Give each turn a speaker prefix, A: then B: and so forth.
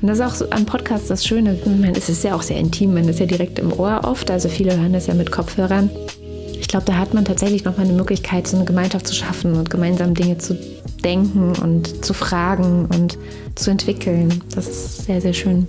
A: Und das ist auch so an Podcasts das Schöne. Man, es ist ja auch sehr intim, man ist ja direkt im Ohr oft. Also viele hören das ja mit Kopfhörern. Ich glaube, da hat man tatsächlich nochmal eine Möglichkeit, so eine Gemeinschaft zu schaffen und gemeinsam Dinge zu denken und zu fragen und zu entwickeln. Das ist sehr, sehr schön.